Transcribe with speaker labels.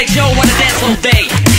Speaker 1: Make sure wanna dance all day.